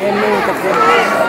Ei muuta kuin